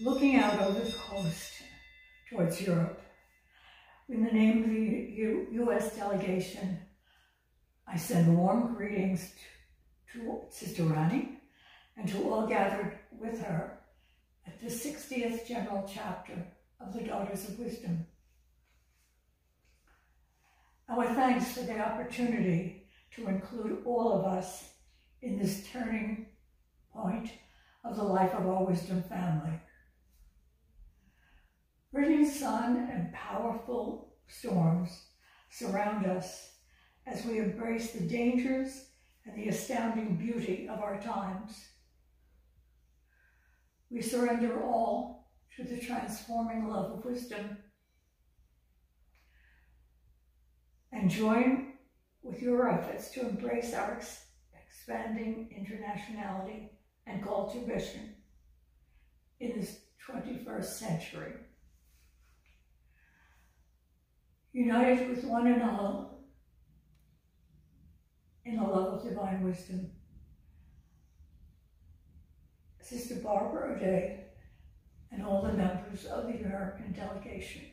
looking out over the coast towards Europe. In the name of the U U.S. delegation, I send warm greetings to, to Sister Rani and to all gathered with her at the 60th General Chapter of the Daughters of Wisdom. Our thanks for the opportunity to include all of us in this turning point of the life of our wisdom family. Burning sun and powerful storms surround us as we embrace the dangers and the astounding beauty of our times. We surrender all to the transforming love of wisdom and join with your efforts to embrace our ex expanding internationality and call to mission in this 21st century. United with one and all in the love of divine wisdom. Sister Barbara O'Dea and all the members of the American delegation.